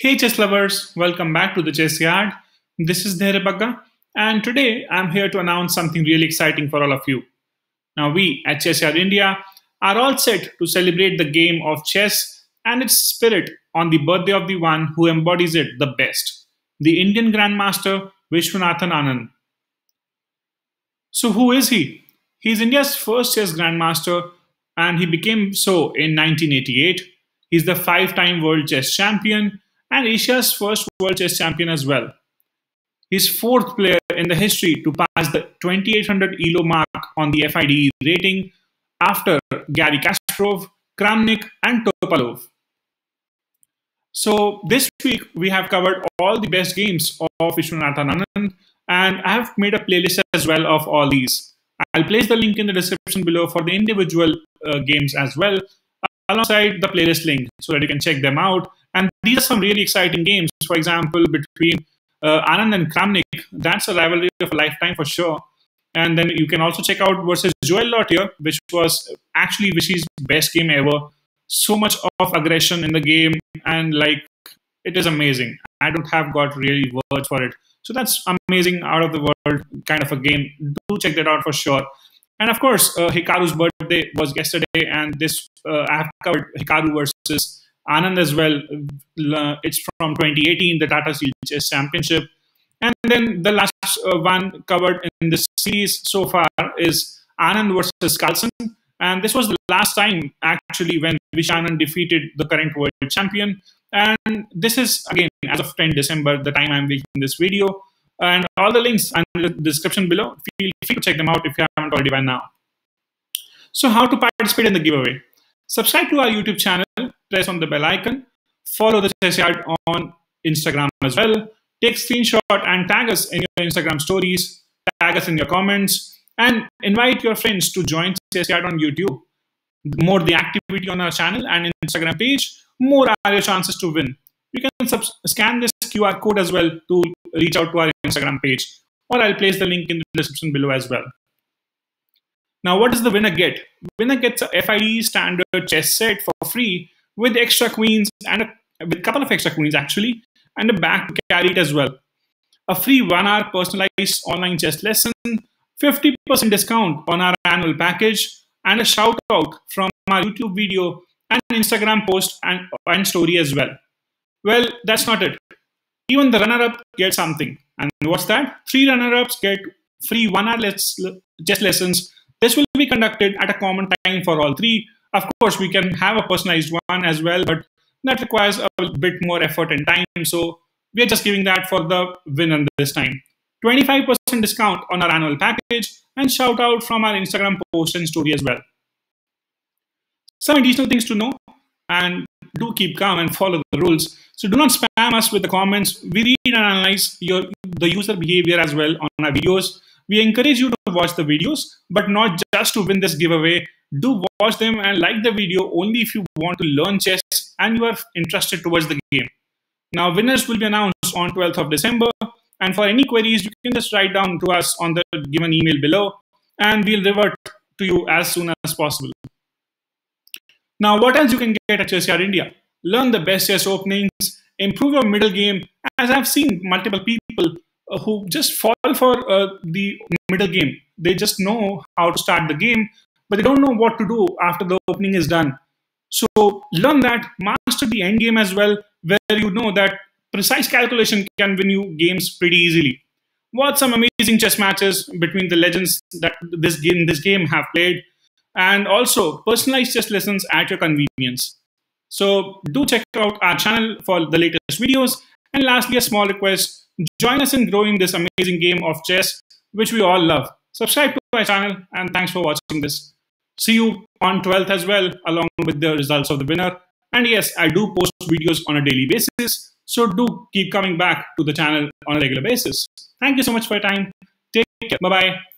Hey chess lovers, welcome back to the Chess Yard. This is Dhairya Bagga and today I'm here to announce something really exciting for all of you. Now, we at Chess Yard India are all set to celebrate the game of chess and its spirit on the birthday of the one who embodies it the best, the Indian Grandmaster Viswanathan Anand. So, who is he? He's India's first chess grandmaster, and he became so in 1988. He's the five time world chess champion and Asia's first world chess champion as well. He's fourth player in the history to pass the 2800 ELO mark on the FIDE rating after Garry Kasparov, Kramnik, and Topalov. So this week we have covered all the best games of Viswanathan Anand, and I have made a playlist as well of all these. I'll place the link in the description below for the individual uh, games as well, alongside the playlist link, so that you can check them out these are some really exciting games. For example, between uh, Anand and Kramnik, that's a rivalry of a lifetime for sure. And then you can also check out versus Joel Lautier, which was actually Vishy's best game ever. So much of aggression in the game, and like it is amazing. I don't have got really words for it. So that's amazing, out of the world kind of a game. Do check that out for sure. And of course, uh, Hikaru's birthday was yesterday, and this uh, I have covered Hikaru versus Anand as well. It's from 2018, the Tata Steel Chess Championship. And then the last uh, one covered in this series so far is Anand versus Carlsen. And this was the last time actually when Vishy Anand defeated the current world champion. And this is again as of 10 December, the time I'm making this video. And all the links in the description below. Feel free to check them out if you haven't already by now. So, how to participate in the giveaway? Subscribe to our YouTube channel press on the bell icon, follow the yard on Instagram as well, take screenshot and tag us in your Instagram stories, tag us in your comments, and invite your friends to join yard on YouTube. The more the activity on our channel and Instagram page, more are your chances to win. You can scan this QR code as well to reach out to our Instagram page, or I'll place the link in the description below as well. Now, what does the winner get? Winner gets a FIDE standard chess set for free with extra queens and a, with a couple of extra queens actually, and a back it as well. A free one hour personalized online chess lesson, 50% discount on our annual package, and a shout out from our YouTube video and Instagram post and, and story as well. Well, that's not it. Even the runner up gets something. And what's that? Three runner ups get free one hour chess lessons. This will be conducted at a common time for all three of course, we can have a personalized one as well, but that requires a bit more effort and time. So we are just giving that for the win winner this time. 25% discount on our annual package and shout out from our Instagram post and story as well. Some additional things to know and do keep calm and follow the rules. So do not spam us with the comments. We read and analyze your the user behavior as well on our videos. We encourage you to watch the videos, but not just to win this giveaway do watch them and like the video only if you want to learn chess and you are interested towards the game. Now, winners will be announced on 12th of December. And for any queries, you can just write down to us on the given email below, and we'll revert to you as soon as possible. Now, what else you can get at Chess Yard India? Learn the best chess openings, improve your middle game, as I've seen multiple people uh, who just fall for uh, the middle game. They just know how to start the game, but they don't know what to do after the opening is done. So learn that, master the end game as well, where you know that precise calculation can win you games pretty easily. Watch some amazing chess matches between the legends that this game this game have played, and also personalized chess lessons at your convenience. So do check out our channel for the latest videos. And lastly, a small request: join us in growing this amazing game of chess, which we all love. Subscribe to my channel, and thanks for watching this. See you on 12th as well, along with the results of the winner. And yes, I do post videos on a daily basis. So do keep coming back to the channel on a regular basis. Thank you so much for your time. Take care. Bye bye.